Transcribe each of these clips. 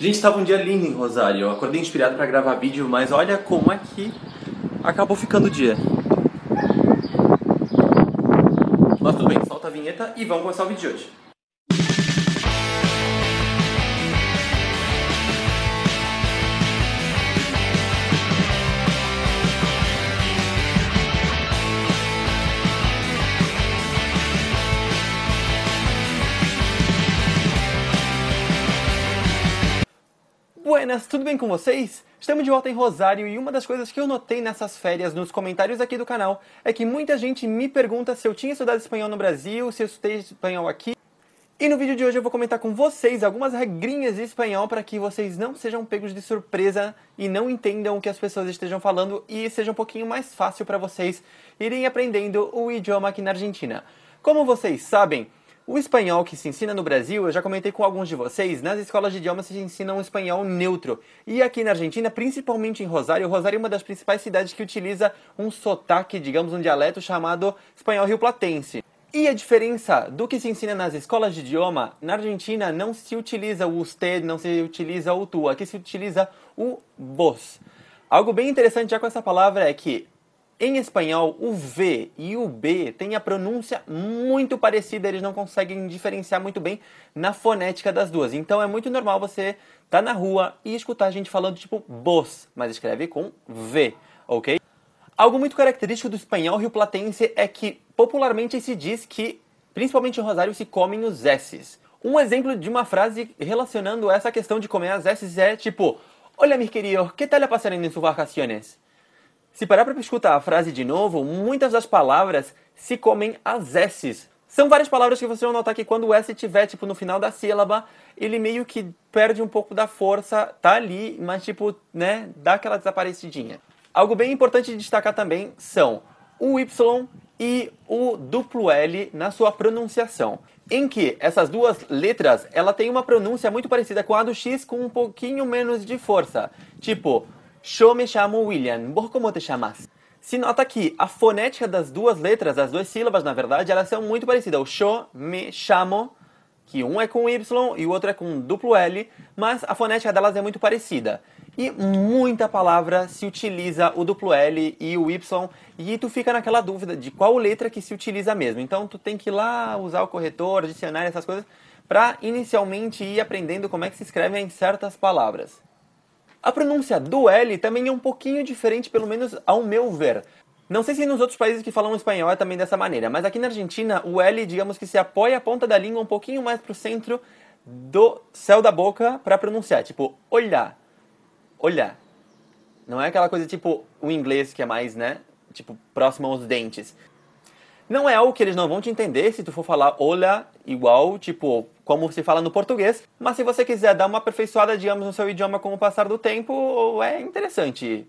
Gente, estava um dia lindo em Rosário. Eu acordei inspirado para gravar vídeo, mas olha como é que acabou ficando o dia. Mas tudo bem, solta a vinheta e vamos começar o vídeo de hoje. Buenas, tudo bem com vocês? Estamos de volta em Rosário e uma das coisas que eu notei nessas férias nos comentários aqui do canal é que muita gente me pergunta se eu tinha estudado espanhol no Brasil, se eu estudei espanhol aqui. E no vídeo de hoje eu vou comentar com vocês algumas regrinhas de espanhol para que vocês não sejam pegos de surpresa e não entendam o que as pessoas estejam falando e seja um pouquinho mais fácil para vocês irem aprendendo o idioma aqui na Argentina. Como vocês sabem, o espanhol que se ensina no Brasil, eu já comentei com alguns de vocês, nas escolas de idiomas se ensina um espanhol neutro. E aqui na Argentina, principalmente em Rosário, Rosário é uma das principais cidades que utiliza um sotaque, digamos, um dialeto chamado espanhol rio-platense. E a diferença do que se ensina nas escolas de idioma, na Argentina não se utiliza o usted, não se utiliza o tu, aqui se utiliza o vos. Algo bem interessante já com essa palavra é que em espanhol, o V e o B têm a pronúncia muito parecida, eles não conseguem diferenciar muito bem na fonética das duas. Então é muito normal você tá na rua e escutar a gente falando tipo bos, mas escreve com V, ok? Algo muito característico do espanhol rio-platense é que popularmente se diz que, principalmente em Rosário, se comem os S's. Um exemplo de uma frase relacionando essa questão de comer as S's é tipo: Olha, mi querido, que tal a pasarem em suas vacaciones? Se parar para escutar a frase de novo, muitas das palavras se comem as S's. São várias palavras que vocês vão notar que quando o S estiver tipo no final da sílaba, ele meio que perde um pouco da força, tá ali, mas tipo, né, dá aquela desaparecidinha. Algo bem importante de destacar também são o Y e o duplo L na sua pronunciação. Em que essas duas letras, ela tem uma pronúncia muito parecida com a do X com um pouquinho menos de força. Tipo, Yo me chamo William. ¿Vos como te? Se nota que a fonética das duas letras, as duas sílabas, na verdade, elas são muito parecidas. O yo me chamo, que um é com Y e o outro é com duplo L, mas a fonética delas é muito parecida. E muita palavra se utiliza o duplo L e o Y, e tu fica naquela dúvida de qual letra que se utiliza mesmo. Então tu tem que ir lá usar o corretor, dicionário, essas coisas, para inicialmente ir aprendendo como é que se escrevem certas palavras. A pronúncia do L também é um pouquinho diferente, pelo menos ao meu ver. Não sei se nos outros países que falam espanhol é também dessa maneira, mas aqui na Argentina o L, digamos que se apoia a ponta da língua um pouquinho mais pro centro do céu da boca para pronunciar, tipo, olhar. Olhar. Não é aquela coisa tipo o inglês que é mais, né, tipo, próximo aos dentes. Não é algo que eles não vão te entender se tu for falar olha igual, tipo, como se fala no português, mas se você quiser dar uma aperfeiçoada, digamos, no seu idioma com o passar do tempo, é interessante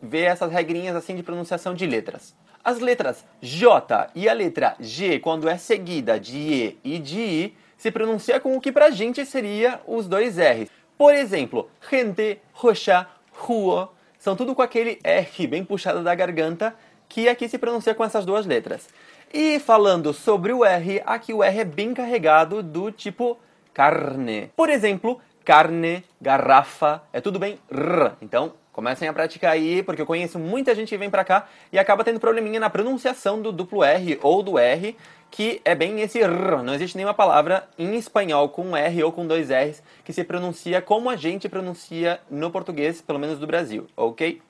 ver essas regrinhas assim de pronunciação de letras. As letras J e a letra G, quando é seguida de E e de I, se pronuncia com o que pra gente seria os dois R's. Por exemplo, gente, roxa, rua, são tudo com aquele R bem puxado da garganta, que aqui se pronuncia com essas duas letras. E falando sobre o R, aqui o R é bem carregado do tipo carne. Por exemplo, carne, garrafa, é tudo bem r. Então, comecem a praticar aí, porque eu conheço muita gente que vem pra cá e acaba tendo probleminha na pronunciação do duplo R ou do R, que é bem esse r. Não existe nenhuma palavra em espanhol com R ou com dois R's que se pronuncia como a gente pronuncia no português, pelo menos do Brasil, ok?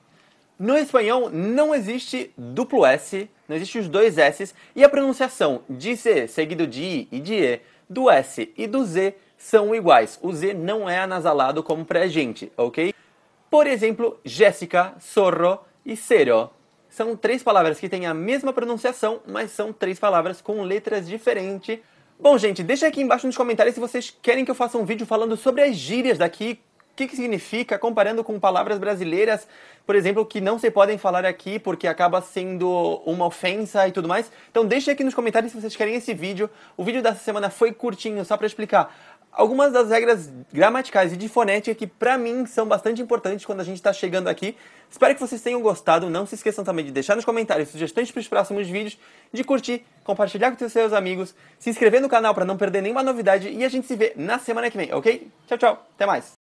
No espanhol não existe duplo S, não existe os dois S's, e a pronunciação de C seguido de I e de E, do S e do Z são iguais. O Z não é anasalado como pra gente, ok? Por exemplo, Jéssica, Zorro e Cero. São três palavras que têm a mesma pronunciação, mas são três palavras com letras diferentes. Bom, gente, deixa aqui embaixo nos comentários se vocês querem que eu faça um vídeo falando sobre as gírias daqui, que, que significa, comparando com palavras brasileiras, por exemplo, que não se podem falar aqui porque acaba sendo uma ofensa e tudo mais. Então deixe aqui nos comentários se vocês querem esse vídeo. O vídeo dessa semana foi curtinho, só para explicar algumas das regras gramaticais e de fonética que para mim são bastante importantes quando a gente está chegando aqui. Espero que vocês tenham gostado. Não se esqueçam também de deixar nos comentários sugestões para os próximos vídeos, de curtir, compartilhar com seus amigos, se inscrever no canal para não perder nenhuma novidade e a gente se vê na semana que vem, ok? Tchau, tchau. Até mais.